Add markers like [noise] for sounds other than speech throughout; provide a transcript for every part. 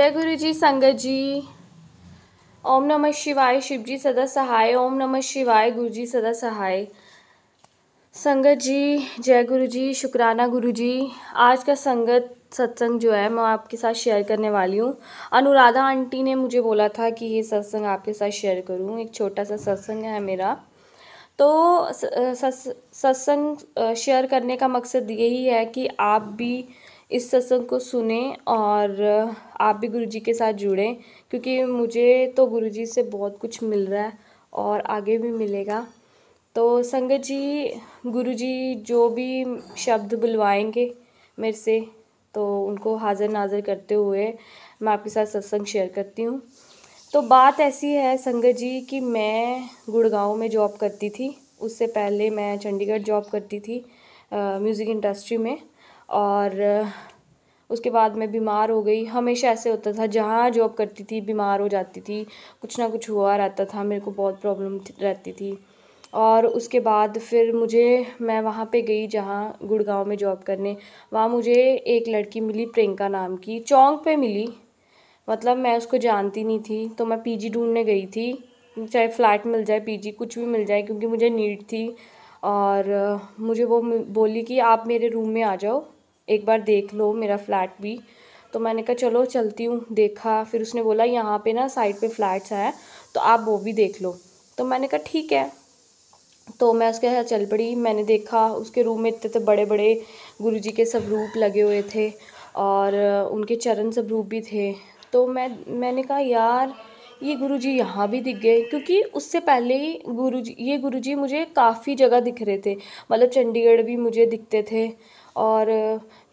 जय गुरु जी संगत जी। ओम नमः शिवाय, शिव जी सदा सहाय। ओम नमः शिवाय, गुरु जी सदा सहाय। संगत जी, जय गुरु जी शुक्राना गुरु जी आज का संगत सत्संग जो है, मैं आपके साथ शेयर करने वाली हूँ। अनुराधा आंटी ने मुझे बोला था कि ये सत्संग आपके साथ शेयर करूँ। एक छोटा सा सत्संग है मेरा। तो सत्संग शेयर करने का मकसद यही है कि आप भी इस सत्संग को सुने और आप भी गुरु जी के साथ जुड़ें, क्योंकि मुझे तो गुरु जी से बहुत कुछ मिल रहा है और आगे भी मिलेगा। तो संगत जी गुरु जी जो भी शब्द बुलवाएँगे मेरे से तो उनको हाज़िर नाज़िर करते हुए मैं आपके साथ सत्संग शेयर करती हूँ। तो बात ऐसी है संगत जी कि मैं गुड़गांव में जॉब करती थी, उससे पहले मैं चंडीगढ़ जॉब करती थी म्यूज़िक इंडस्ट्री में। और उसके बाद मैं बीमार हो गई। हमेशा ऐसे होता था, जहाँ जॉब करती थी, बीमार हो जाती थी। कुछ ना कुछ हुआ रहता था, मेरे को बहुत प्रॉब्लम रहती थी। और उसके बाद फिर मुझे, मैं वहाँ पे गई जहाँ गुड़गांव में जॉब करने। वहाँ मुझे एक लड़की मिली प्रियंका नाम की। चौंक पे मिली। मतलब मैं उसको जानती नहीं थी तो मैं पीजी ढूँढने गई थी। चाहे फ्लैट मिल जाए पीजी कुछ भी मिल जाए, क्योंकि मुझे नीड थी। और, मुझे वो बोली कि आप मेरे रूम में आ जाओ। एक बार देख लो मेरा फ़्लैट भी। तो मैंने कहा, चलो, चलती हूँ। देखा, फिर उसने बोला, यहाँ पे ना साइड पे फ्लैट्स हैं तो आप वो भी देख लो। तो मैंने कहा, ठीक है। तो मैं उसके साथ चल पड़ी। मैंने देखा, उसके रूम में इतने तो बड़े बड़े गुरु के स्वरूप लगे हुए थे और उनके चरण स्वरूप भी थे। तो मैं, मैंने कहा, यार, ये गुरु जी यहाँ भी दिख गए। क्योंकि उससे पहले ही गुरु जी ये गुरु जी मुझे काफ़ी जगह दिख रहे थे। मतलब चंडीगढ़ भी मुझे दिखते थे और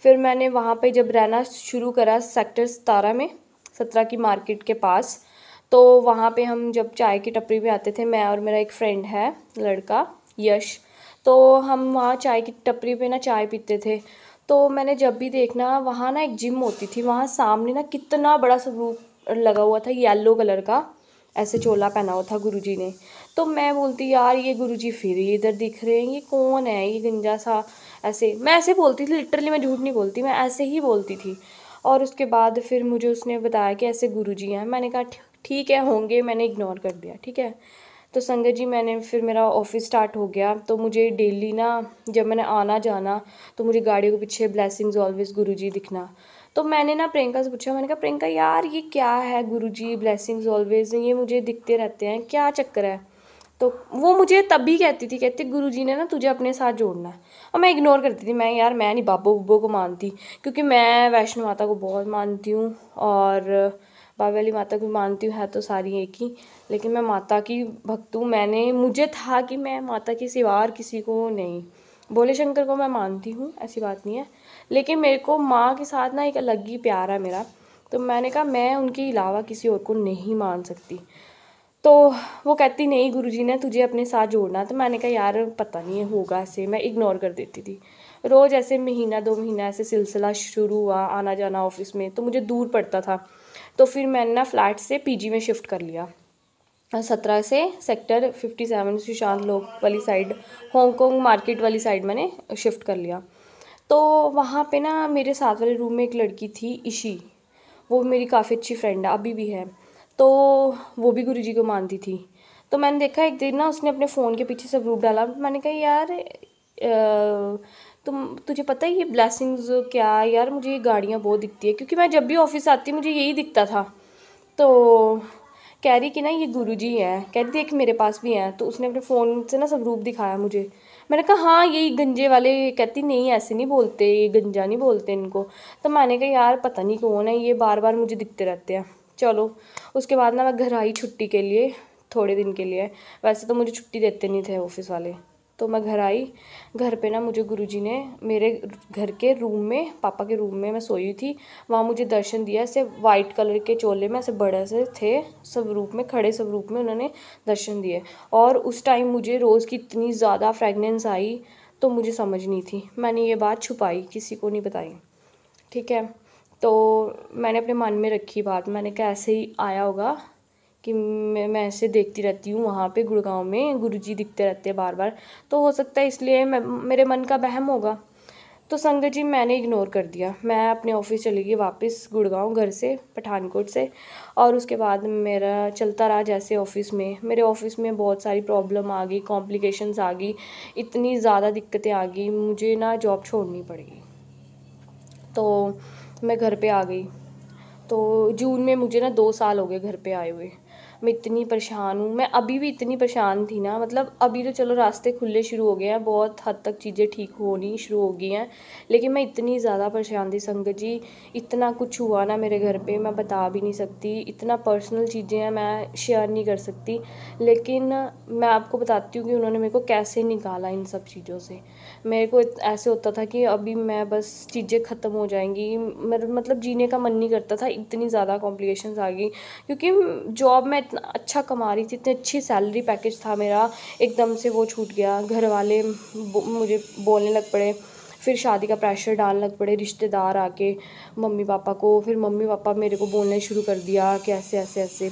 फिर मैंने वहाँ पे जब रहना शुरू करा सेक्टर सतारह में, सत्रह की मार्केट के पास तो वहाँ पे हम जब चाय की टपरी में आते थे, मैं और मेरा एक फ्रेंड है, लड़का, यश तो हम वहाँ चाय की टपरी पे ना चाय पीते थे। तो मैंने जब भी देखना, वहाँ ना एक जिम होती थी, वहाँ सामने ना कितना बड़ा स्वरूप लगा हुआ था येलो कलर का ऐसे चोला पहना हुआ था गुरुजी ने। तो मैं बोलती, यार, ये गुरुजी फिर ही इधर दिख रहे हैं, ये कौन है? ये गंजा सा ऐसे। मैं ऐसे बोलती थी लिटरली मैं झूठ नहीं बोलती, मैं ऐसे ही बोलती थी। और उसके बाद फिर मुझे उसने बताया कि ऐसे गुरुजी हैं। मैंने कहा, ठीक है, होंगे, मैंने इग्नोर कर दिया, ठीक है? तो संगत जी, मैंने फिर मेरा ऑफ़िस स्टार्ट हो गया। तो मुझे डेली ना, जब मैंने आना जाना तो मुझे गाड़ियों के पीछे ब्लेसिंग्स ऑलवेज गुरुजी दिखना। तो मैंने ना प्रियंका से पूछा, मैंने कहा, प्रियंका यार, ये क्या है गुरुजी? ब्लेसिंग्स ऑलवेज ये मुझे दिखते रहते हैं, क्या चक्कर है? तो वो मुझे तब भी कहती थी, कहती गुरु जी ने ना तुझे अपने साथ जोड़ना है। और मैं इग्नोर करती थी, मैं यार, मैं नहीं, बाबो बुब्बो को मानती, क्योंकि मैं वैष्णो माता को बहुत मानती हूँ और बाबा वाली माता को मानती हूँ, है तो सारी एक ही, लेकिन मैं माता की भक्त हूँ। मैंने, मुझे था कि मैं माता की सिवा किसी को नहीं भोले शंकर को मैं मानती हूँ, ऐसी बात नहीं है। लेकिन मेरे को माँ के साथ ना एक अलग ही प्यार है मेरा। तो मैंने कहा, मैं उनके अलावा किसी और को नहीं मान सकती। तो वो कहती, नहीं, गुरुजी ने तुझे अपने साथ जोड़ना तो मैंने कहा, यार, पता नहीं है, होगा ऐसे। मैं इग्नोर कर देती थी। रोज़ ऐसे महीना, दो महीना ऐसे सिलसिला शुरू हुआ आना जाना ऑफ़िस में तो मुझे दूर पड़ता था। तो फिर मैंने ना फ्लैट से पीजी में शिफ्ट कर लिया। सत्रह से sector fifty seven Sushant Lok वाली साइड हांगकॉन्ग मार्केट वाली साइड मैंने शिफ्ट कर लिया। तो वहाँ पे ना मेरे साथ वाले रूम में एक लड़की थी ईशी वो मेरी काफ़ी अच्छी फ्रेंड है, अभी भी है। तो वो भी गुरु जी को मानती थी। तो मैंने देखा, एक दिन ना उसने अपने फ़ोन के पीछे सब रूप डाला। मैंने कहा, यार तुम, तुझे पता है ये ब्लेसिंग्स क्या यार, मुझे ये गाड़ियाँ बहुत दिखती है। क्योंकि मैं जब भी ऑफ़िस आती मुझे यही दिखता था। तो कह रही कि ना, ये गुरु जी हैं। कह रही, देख, मेरे पास भी हैं। तो उसने अपने फ़ोन से ना स्वरूप रूप दिखाया मुझे। मैंने कहा हाँ यही गंजे वाले कहती, नहीं, ऐसे नहीं बोलते, ये गंजा नहीं बोलते इनको। तो मैंने कहा, यार, पता नहीं कौन है ये बार बार मुझे दिखते रहते हैं। चलो, उसके बाद ना मैं घर आई छुट्टी के लिए, थोड़े दिन के लिए। वैसे तो मुझे छुट्टी देते नहीं थे ऑफ़िस वाले। तो मैं घर आई। घर पे ना मुझे गुरुजी ने मेरे घर के रूम में, पापा के रूम में मैं सोई थी। वहाँ मुझे दर्शन दिया, ऐसे वाइट कलर के चोले में ऐसे बड़े से थे, सब रूप में, खड़े सब रूप में उन्होंने दर्शन दिए। और उस टाइम मुझे रोज़ की इतनी ज़्यादा फ्रेगनेंस आई तो मुझे समझ नहीं थी। मैंने ये बात छुपाई, किसी को नहीं बताई। ठीक है? तो मैंने अपने मन में रखी बात। मैंने कहा, ऐसे ही आया होगा कि मैं मैं ऐसे देखती रहती हूँ वहाँ पे गुड़गांव में, गुरुजी दिखते रहते हैं बार बार तो हो सकता है इसलिए मैं, मेरे मन का बहम होगा। तो संगत जी, मैंने इग्नोर कर दिया। मैं अपने ऑफ़िस चली गई वापस गुड़गांव घर से, पठानकोट से। और उसके बाद मेरा चलता रहा जैसे ऑफ़िस में। मेरे ऑफ़िस में बहुत सारी प्रॉब्लम आ गई कॉम्प्लिकेशंस आ गई, इतनी ज़्यादा दिक्कतें आ गई, मुझे ना जॉब छोड़नी पड़ेगी। तो मैं घर पे आ गई। तो जून में मुझे ना दो साल हो गए घर पे आए हुए। मैं इतनी परेशान हूँ। मैं अभी भी इतनी परेशान थी ना मतलब अभी तो चलो रास्ते खुलने शुरू हो गए हैं, बहुत हद तक चीज़ें ठीक होनी शुरू हो गई हैं, लेकिन मैं इतनी ज़्यादा परेशान थी संगत जी। इतना कुछ हुआ ना मेरे घर पे, मैं बता भी नहीं सकती, इतना पर्सनल चीज़ें हैं, मैं शेयर नहीं कर सकती। लेकिन मैं आपको बताती हूँ कि उन्होंने मेरे को कैसे निकाला इन सब चीज़ों से। मेरे को ऐसे होता था कि अभी मैं बस चीज़ें ख़त्म हो जाएँगी मतलब जीने का मन नहीं करता था, इतनी ज़्यादा कॉम्प्लिकेशंस आ गई, क्योंकि जॉब में इतना अच्छा कमा रही थी, इतनी अच्छी सैलरी पैकेज था मेरा। एकदम से वो छूट गया। घर वाले मुझे बोलने लग पड़े, फिर शादी का प्रेशर डालने लग पड़े रिश्तेदार आके, मम्मी पापा को। फिर मम्मी पापा मेरे को बोलने शुरू कर दिया कि ऐसे ऐसे। ऐसे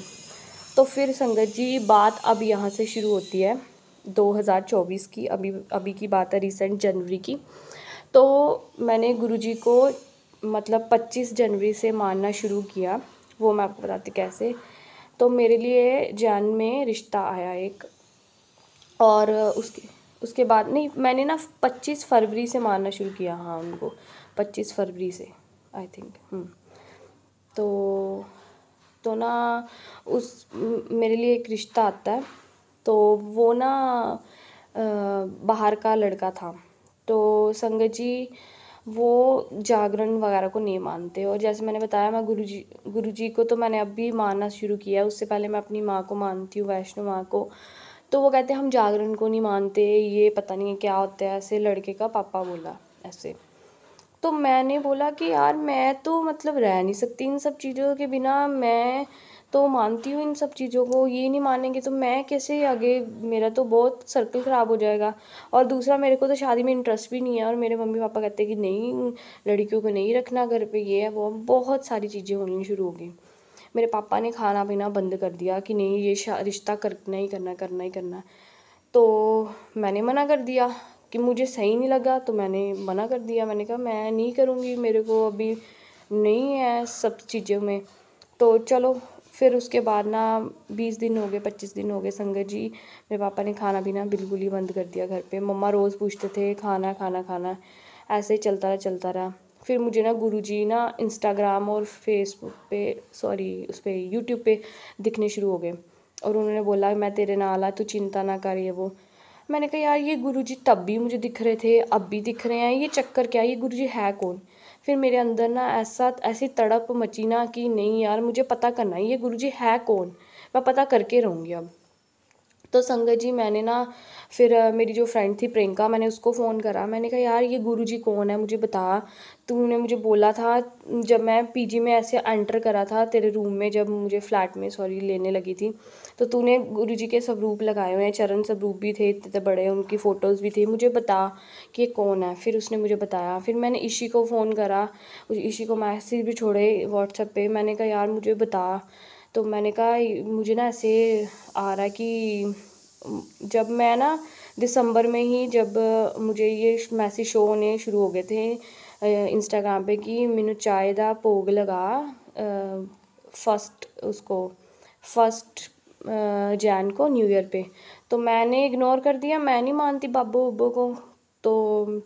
तो फिर संगत जी, बात अब यहाँ से शुरू होती है 2024 की। अभी अभी की बात है रिसेंट जनवरी की। तो मैंने गुरुजी को मतलब 25 जनवरी से मानना शुरू किया। वो मैं आपको बताती कैसे तो मेरे लिए जैन में रिश्ता आया एक और उसके उसके बाद नहीं, मैंने ना पच्चीस फरवरी से मारना शुरू किया हाँ उनको, पच्चीस फरवरी से आई थिंक हम्म। तो तो ना उस, मेरे लिए एक रिश्ता आता है तो वो ना बाहर का लड़का था तो संगत जी वो जागरण वगैरह को नहीं मानते। और जैसे मैंने बताया, मैं गुरु जी गुरु जी को तो मैंने अभी मानना शुरू किया है। उससे पहले मैं अपनी माँ को मानती हूँ, वैष्णो माँ को। तो वो कहते हैं, हम जागरण को नहीं मानते। ये पता नहीं है क्या होता है। ऐसे लड़के का पापा बोला, ऐसे। तो मैंने बोला कि, यार, मैं तो मतलब रह नहीं सकती इन सब चीज़ों के बिना। मैं तो मानती हूँ इन सब चीज़ों को। ये नहीं मानेंगे तो मैं कैसे आगे, मेरा तो बहुत सर्कल ख़राब हो जाएगा। और दूसरा, मेरे को तो शादी में इंटरेस्ट भी नहीं है और मेरे मम्मी पापा कहते हैं कि नहीं, लड़कियों को नहीं रखना, घर पे ये है, वो बहुत सारी चीज़ें होनी शुरू हो गई। मेरे पापा ने खाना पीना बंद कर दिया कि नहीं, ये रिश्ता करना ही करना करना ही करना। तो मैंने मना कर दिया कि मुझे सही नहीं लगा तो मैंने मना कर दिया। मैंने कहा, मैं नहीं करूँगी, मेरे को अभी नहीं है सब चीज़ों में। तो चलो फिर उसके बाद ना बीस दिन हो गए, पच्चीस दिन हो गए संगत जी, मेरे पापा ने खाना पीना बिल्कुल ही बंद कर दिया घर पे। मम्मा रोज़ पूछते थे, खाना खाना खाना। ऐसे ही चलता रहा चलता रहा। फिर मुझे ना गुरु जी ना इंस्टाग्राम और फेसबुक पे सॉरी उस पर यूट्यूब पे दिखने शुरू हो गए। और उन्होंने बोला, मैं तेरे नाल आ, तू चिंता ना कर, ये वो। मैंने कहा, यार, ये गुरु जी तब भी मुझे दिख रहे थे, अब भी दिख रहे हैं, ये चक्कर क्या, ये गुरु जी है कौन? फिर मेरे अंदर ना ऐसा, ऐसी तड़प मची ना कि नहीं यार, मुझे पता करना है, ये गुरु जी है कौन? मैं पता करके रहूँगी अब। तो संगत जी, मैंने ना फिर मेरी जो फ्रेंड थी प्रियंका, मैंने उसको फ़ोन करा। मैंने कहा, यार, ये गुरुजी कौन है? मुझे बता। तूने मुझे बोला था, जब मैं पीजी में ऐसे एंटर करा था तेरे रूम में, जब मुझे फ्लैट में सॉरी लेने लगी थी तो तूने गुरुजी के स्वरूप लगाए हुए हैं। चरण स्वरूप भी थे, इतने बड़े, उनकी फ़ोटोज़ भी थे। मुझे बता कि ये कौन है? फिर उसने मुझे बताया। फिर मैंने ईशी को फ़ोन करा। ईशी को मैसेज भी छोड़े व्हाट्सएप पे। मैंने कहा, यार, मुझे बता। तो मैंने कहा मुझे ना ऐसे आ रहा कि जब मैं ना दिसंबर में ही जब मुझे ये मैसेज शो होने शुरू हो गए थे इंस्टाग्राम पे कि मैनू चाय का भोग लगा फ़र्स्ट उसको फ़र्स्ट जैन को न्यू ईयर पे। तो मैंने इग्नोर कर दिया, मैं नहीं मानती बाबू उब्बो को। तो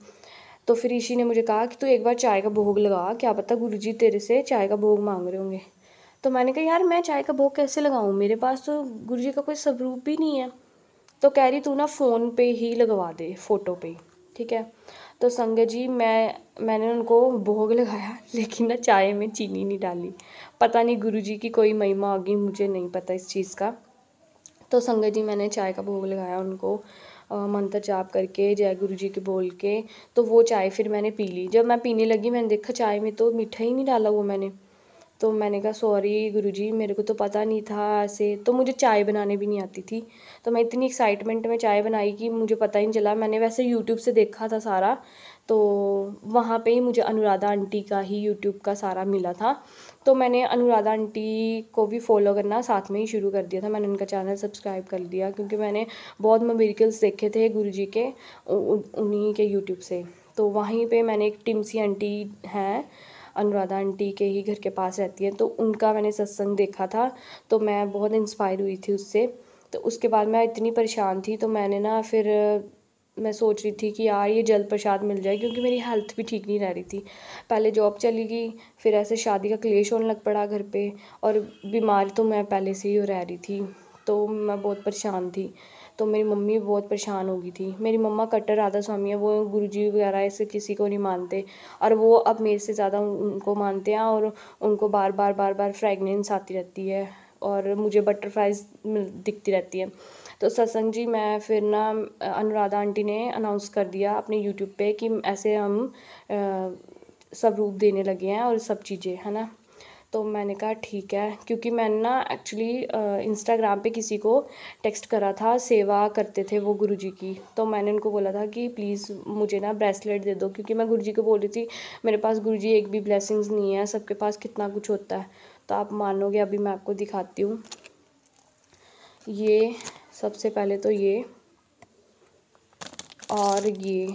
तो फिर ईशी ने मुझे कहा कि तू एक बार चाय का भोग लगा, क्या पता गुरुजी तेरे से चाय का भोग मांग रहे होंगे। तो मैंने कहा, यार, मैं चाय का भोग कैसे लगाऊँ? मेरे पास तो गुरु जी का कोई स्वरूप भी नहीं है। तो कह रही, तू ना फ़ोन पे ही लगवा दे फ़ोटो पे ठीक है? तो संगत जी, मैं, मैंने उनको भोग लगाया, [laughs] लेकिन ना चाय में चीनी नहीं डाली। पता नहीं गुरु जी की कोई महिमा होगी, मुझे नहीं पता इस चीज़ का। तो संगत जी, मैंने चाय का भोग लगाया उनको मंत्र जाप करके, जय गुरु जी के बोल के तो वो चाय फिर मैंने पी ली। जब मैं पीने लगी, मैंने देखा चाय में तो मीठा ही नहीं डाला वो मैंने। तो मैंने कहा, सॉरी गुरुजी, मेरे को तो पता नहीं था ऐसे। तो मुझे चाय बनाने भी नहीं आती थी। तो मैं इतनी एक्साइटमेंट में चाय बनाई कि मुझे पता ही नहीं चला। मैंने वैसे यूट्यूब से देखा था सारा तो वहाँ पे ही मुझे अनुराधा आंटी का ही यूट्यूब का सारा मिला था। तो मैंने अनुराधा आंटी को भी फॉलो करना साथ में ही शुरू कर दिया था। मैंने उनका चैनल सब्सक्राइब कर दिया, क्योंकि मैंने बहुत मेरिकल्स देखे थे गुरु के उन्हीं के यूट्यूब से। तो वहीं पे मैंने एक टिमसी आंटी हैं अनुराधा आंटी के ही घर के पास रहती हैं तो उनका मैंने सत्संग देखा था तो मैं बहुत इंस्पायर हुई थी उससे। तो उसके बाद मैं इतनी परेशान थी तो मैंने ना फिर, मैं सोच रही थी कि यार ये जल प्रसाद मिल जाए, क्योंकि मेरी हेल्थ भी ठीक नहीं रह रही थी। पहले जॉब चली गई, फिर ऐसे शादी का क्लेश होने लग पड़ा घर पे, और बीमार तो मैं पहले से ही रह रही थी तो मैं बहुत परेशान थी। तो मेरी मम्मी बहुत परेशान हो गई थी। मेरी मम्मा कट्टर राधा स्वामी है वो गुरुजी वगैरह ऐसे किसी को नहीं मानते और वो अब मेरे से ज़्यादा उनको मानते हैं और उनको बार बार बार बार फ्रेगनेंस आती रहती है और मुझे बटरफ्लाइज दिखती रहती है। तो सत्संग जी मैं फिर ना अनुराधा आंटी ने अनाउंस कर दिया अपने यूट्यूब पे कि ऐसे हम आ, सब रूप देने लगे हैं और सब चीज़ें है ना? तो मैंने कहा, ठीक है। क्योंकि मैंने ना एक्चुअली इंस्टाग्राम पे किसी को टेक्स्ट करा था, सेवा करते थे वो गुरुजी की। तो मैंने उनको बोला था कि, प्लीज़ मुझे ना ब्रेसलेट दे दो। क्योंकि मैं गुरुजी को बोल रही थी, मेरे पास गुरुजी, एक भी ब्लेसिंग्स नहीं है, सबके पास कितना कुछ होता है। तो आप मानोगे, अभी मैं आपको दिखाती हूँ। ये सबसे पहले तो ये और ये।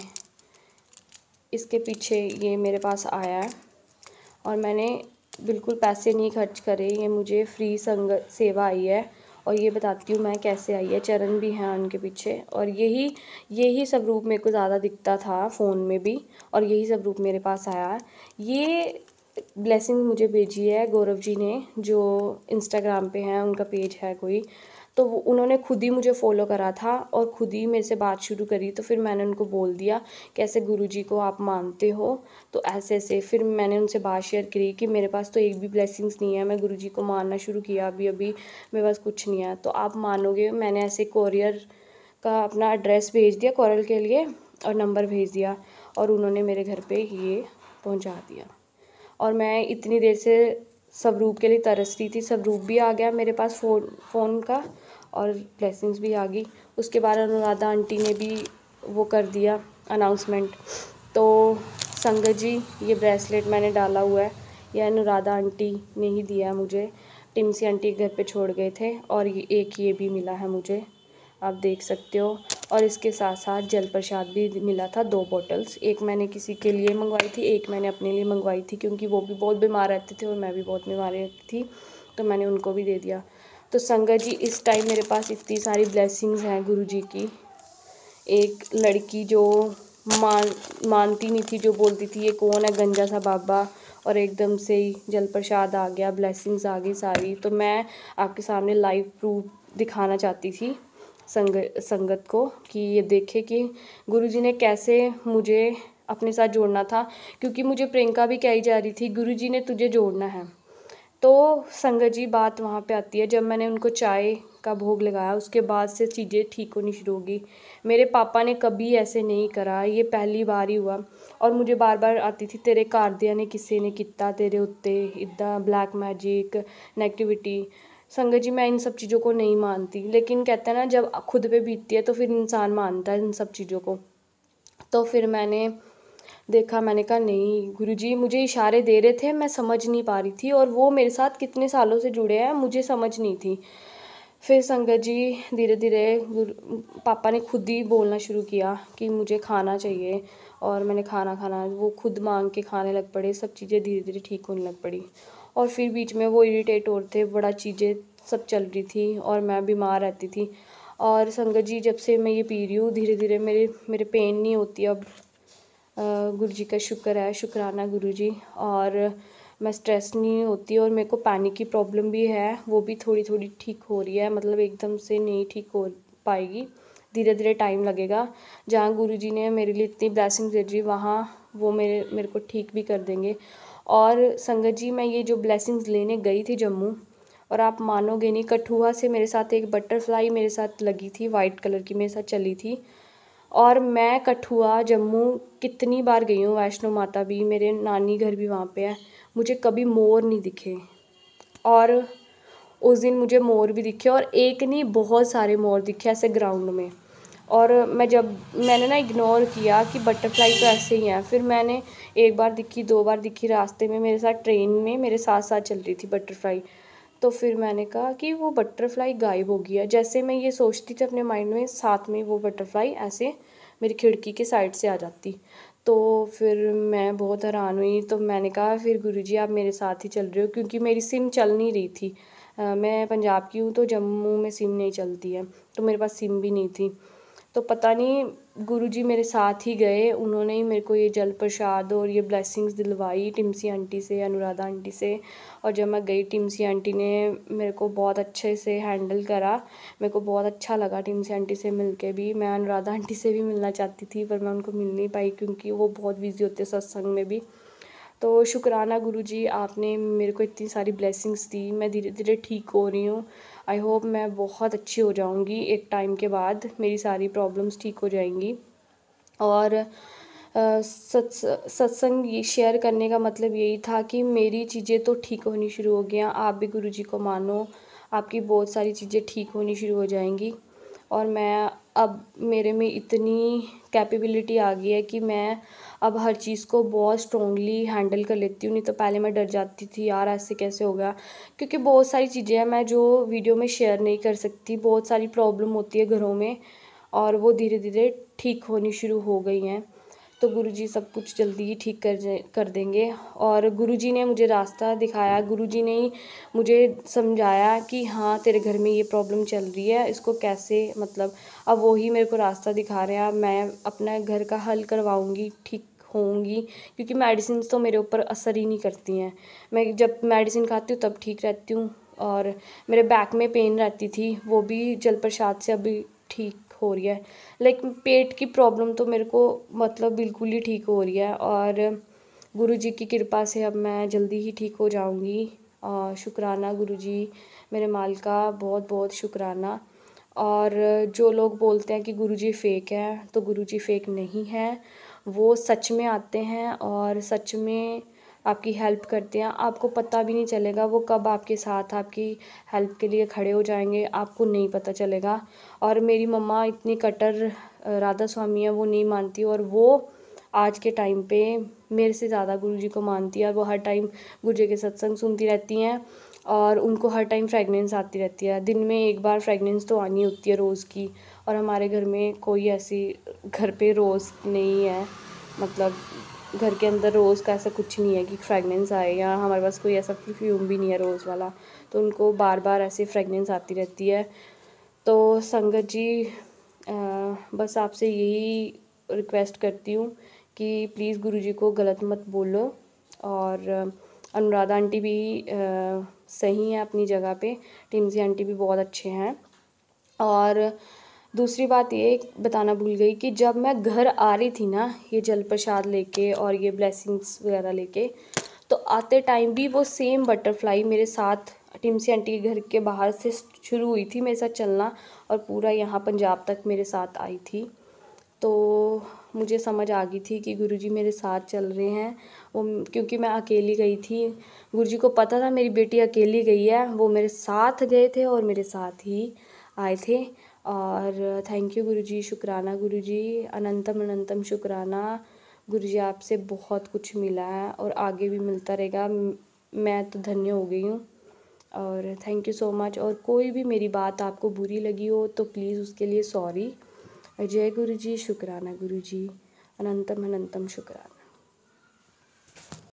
इसके पीछे ये मेरे पास आया है। और मैंने बिल्कुल पैसे नहीं खर्च करे, ये मुझे फ्री संग, सेवा आई है और ये बताती हूँ मैं कैसे आई है, चरण भी हैं उनके पीछे और यही यही सब रूप मेरे को ज़्यादा दिखता था फ़ोन में भी और यही सब रूप मेरे पास आया। ये ब्लेसिंग मुझे भेजी है गौरव जी ने, जो इंस्टाग्राम पे हैं, उनका पेज है कोई। तो उन्होंने खुद ही मुझे फॉलो करा था और खुद ही मेरे से बात शुरू करी। तो फिर मैंने उनको बोल दिया, कैसे गुरु जी को आप मानते हो? तो ऐसे ऐसे फिर मैंने उनसे बात शेयर करी कि मेरे पास तो एक भी ब्लेसिंग्स नहीं है, मैं गुरु जी को मानना शुरू किया अभी अभी मेरे पास कुछ नहीं है। तो आप मानोगे, मैंने ऐसे कोरियर का अपना एड्रेस भेज दिया कॉरल के लिए और नंबर भेज दिया और उन्होंने मेरे घर पे ये पहुँचा दिया। और मैं इतनी देर से स्वरूप के लिए तरस रही थी स्वरूप भी आ गया मेरे पास फ़ोन फ़ोन का। और ब्लेसिंग्स भी आ गई। उसके बाद अनुराधा आंटी ने भी वो कर दिया अनाउंसमेंट तो संगत जी, ये ब्रेसलेट मैंने डाला हुआ है। ये अनुराधा आंटी ने ही दिया है मुझे। टिमसी आंटी घर पे छोड़ गए थे और ये एक ये भी मिला है मुझे। आप देख सकते हो। और इसके साथ साथ जल प्रसाद भी मिला था, दो बॉटल्स एक मैंने किसी के लिए मंगवाई थी, एक मैंने अपने लिए मंगवाई थी, क्योंकि वो भी बहुत बीमार रहते थे और मैं भी बहुत बीमार रहती थी तो मैंने उनको भी दे दिया। तो संगत जी, इस टाइम मेरे पास इतनी सारी ब्लेसिंग्स हैं गुरु जी की। एक लड़की जो मान, मानती नहीं थी, जो बोलती थी, ये कौन है गंजा सा बाबा? और एकदम से ही जल प्रसाद आ गया ब्लेसिंग्स आ गई सारी। तो मैं आपके सामने लाइव प्रूफ दिखाना चाहती थी संग, संगत को कि ये देखे कि गुरुजी ने कैसे मुझे अपने साथ जोड़ना था। क्योंकि मुझे प्रियंका भी कही जा रही थी, गुरुजी ने तुझे जोड़ना है। तो संगत जी बात वहाँ पे आती है, जब मैंने उनको चाय का भोग लगाया, उसके बाद से चीज़ें ठीक होनी शुरू होगी मेरे पापा ने कभी ऐसे नहीं करा, ये पहली बार ही हुआ। और मुझे बार बार आती थी, तेरे कारदिया ने किसी ने किता तेरे उत्ते इदा ब्लैक मैजिक नेगेटिविटी संगत जी, मैं इन सब चीज़ों को नहीं मानती। लेकिन कहते हैं ना, जब खुद पे बीतती है तो फिर इंसान मानता है इन सब चीज़ों को। तो फिर मैंने देखा, मैंने कहा, नहीं, गुरुजी, मुझे इशारे दे रहे थे, मैं समझ नहीं पा रही थी और वो मेरे साथ कितने सालों से जुड़े हैं, मुझे समझ नहीं थी। फिर संगत जी धीरे धीरे पापा ने खुद ही बोलना शुरू किया कि मुझे खाना चाहिए और मैंने खाना खाना, वो खुद मांग के खाने लग पड़े, सब चीज़ें धीरे धीरे ठीक होने लग पड़ी और फिर बीच में वो इरीटेट हो रहे थे, बड़ा चीज़ें सब चल रही थी और मैं बीमार रहती थी और संगत जी, जब से मैं ये पी रही हूँ धीरे धीरे मेरे मेरे पेन नहीं होती, अब गुरु जी का शुक्र है, शुक्राना गुरु जी और मैं स्ट्रेस नहीं होती और मेरे को पानी की प्रॉब्लम भी है, वो भी थोड़ी थोड़ी ठीक हो रही है मतलब एकदम से नहीं ठीक हो पाएगी। धीरे धीरे टाइम लगेगा। जहाँ गुरु जी ने मेरे लिए इतनी ब्लेसिंग दे दी, वहाँ वो मेरे मेरे को ठीक भी कर देंगे। और संगत जी, मैं ये जो ब्लेसिंग्स लेने गई थी जम्मू, और आप मानोगे नहीं, कठुआ से मेरे साथ एक बटरफ्लाई मेरे साथ लगी थी वाइट कलर की मेरे साथ चली थी। और मैं कठुआ, जम्मू कितनी बार गई हूँ वैष्णो माता भी, मेरे नानी घर भी वहाँ पे है। मुझे कभी मोर नहीं दिखे। और उस दिन मुझे मोर भी दिखे और एक नहीं, बहुत सारे मोर दिखे ऐसे ग्राउंड में। और मैं जब, मैंने ना इग्नोर किया कि बटरफ्लाई तो ऐसे ही हैं। फिर मैंने एक बार दिखी, दो बार दिखी रास्ते में, मेरे साथ ट्रेन में, मेरे साथ साथ चल रही थी बटरफ्लाई तो फिर मैंने कहा कि वो बटरफ्लाई गायब हो गया। जैसे मैं ये सोचती थी अपने माइंड में, साथ में वो बटरफ्लाई ऐसे मेरी खिड़की के साइड से आ जाती। तो फिर मैं बहुत हैरान हुई। तो मैंने कहा, फिर गुरुजी, आप मेरे साथ ही चल रहे हो, क्योंकि मेरी सिम चल नहीं रही थी। मैं पंजाब की हूँ तो जम्मू में सिम नहीं चलती है तो मेरे पास सिम भी नहीं थी। तो पता नहीं, गुरुजी मेरे साथ ही गए। उन्होंने ही मेरे को ये जल प्रसाद और ये ब्लेसिंग्स दिलवाई टिमसी आंटी से, अनुराधा आंटी से। और जब मैं गई, टिमसी आंटी ने मेरे को बहुत अच्छे से हैंडल करा। मेरे को बहुत अच्छा लगा टिमसी आंटी से मिल के भी। मैं अनुराधा आंटी से भी मिलना चाहती थी, पर मैं उनको मिल नहीं पाई क्योंकि वो बहुत बिज़ी होते सत्संग में भी। तो शुक्राना गुरु जी आपने मेरे को इतनी सारी ब्लेसिंग्स दी। मैं धीरे धीरे ठीक हो रही हूँ। आई होप मैं बहुत अच्छी हो जाऊँगी एक टाइम के बाद, मेरी सारी प्रॉब्लम्स ठीक हो जाएँगी। और सत्स सत्संग शेयर करने का मतलब यही था कि मेरी चीज़ें तो ठीक होनी शुरू हो गई आप भी गुरु जी को मानो, आपकी बहुत सारी चीज़ें ठीक होनी शुरू हो जाएँगी। और मैं अब मेरे में इतनी कैपेबिलिटी आ गई है कि मैं अब हर चीज़ को बहुत स्ट्रॉन्गली हैंडल कर लेती हूँ, नहीं तो पहले मैं डर जाती थी, यार, ऐसे कैसे हो गया? क्योंकि बहुत सारी चीज़ें हैं, मैं जो वीडियो में शेयर नहीं कर सकती, बहुत सारी प्रॉब्लम होती है घरों में और वो धीरे धीरे ठीक होनी शुरू हो गई हैं। तो गुरु जी सब कुछ जल्दी ही ठीक कर कर देंगे और गुरु जी ने मुझे रास्ता दिखाया गुरु जी ने ही मुझे समझाया कि हाँ तेरे घर में ये प्रॉब्लम चल रही है, इसको कैसे मतलब? अब वही मेरे को रास्ता दिखा रहे हैं मैं अपना घर का हल करवाऊँगी, ठीक होंगी, क्योंकि मेडिसिन तो मेरे ऊपर असर ही नहीं करती हैं। मैं जब मेडिसिन खाती हूँ, तब ठीक रहती हूँ, और मेरे बैक में पेन रहती थी, वो भी जल प्रसाद से अभी ठीक हो रही है। लाइक पेट की प्रॉब्लम तो मेरे को मतलब बिल्कुल ही ठीक हो रही है, और गुरु जी की कृपा से अब मैं जल्दी ही ठीक हो जाऊँगी। और शुक्राना गुरु जी, मेरे माल का बहुत बहुत शुक्राना। और जो लोग बोलते हैं कि गुरु जी फ़ेक है तो गुरु जी फ़ेक नहीं है। वो सच में आते हैं और सच में आपकी हेल्प करते हैं। आपको पता भी नहीं चलेगा वो कब आपके साथ आपकी हेल्प के लिए खड़े हो जाएँगे, आपको नहीं पता चलेगा। और मेरी मम्मा इतनी कटर राधा स्वामी है, वो नहीं मानती और वो आज के टाइम पे मेरे से ज़्यादा गुरु जी को मानती है। और वो हर टाइम गुरु जी के सत्संग सुनती रहती हैं और उनको हर टाइम फ्रेगनेंस आती रहती है। दिन में एक बार फ्रेगनेंस तो आनी होती है रोज़ की। और हमारे घर में कोई ऐसी घर पे रोज़ नहीं है मतलब घर के अंदर रोज़ का ऐसा कुछ नहीं है कि फ्रेगनेंस आए या हमारे पास कोई ऐसा परफ्यूम भी नहीं है रोज़ वाला तो उनको बार बार ऐसे फ्रेगनेंस आती रहती है। तो संगत जी आ, बस आपसे यही रिक्वेस्ट करती हूँ कि प्लीज़ गुरु जी को गलत मत बोलो और अनुराधा आंटी भी आ, सही है अपनी जगह पे टिमसी आंटी भी बहुत अच्छे हैं। और दूसरी बात ये बताना भूल गई कि जब मैं घर आ रही थी ना ये जल प्रसाद लेके और ये ब्लेसिंग्स वगैरह लेके तो आते टाइम भी वो सेम बटरफ्लाई मेरे साथ, टिमसी आंटी के घर के बाहर से शुरू हुई थी मेरे साथ चलना और पूरा यहाँ पंजाब तक मेरे साथ आई थी। तो मुझे समझ आ गई थी कि गुरुजी मेरे साथ चल रहे हैं। वो क्योंकि मैं अकेली गई थी, गुरुजी को पता था मेरी बेटी अकेली गई है, वो मेरे साथ गए थे और मेरे साथ ही आए थे। और थैंक यू गुरु गुरुजी, शुक्राना गुरुजी, अनंतम अनंतम शुक्राना। गुरुजी, आपसे बहुत कुछ मिला है और आगे भी मिलता रहेगा। मैं तो धन्य हो गई हूँ और थैंक यू सो मच और कोई भी मेरी बात आपको बुरी लगी हो तो प्लीज़ उसके लिए सॉरी जय गुरु जी शुक्राना गुरु जी अनंतम अनंतम शुक्राना।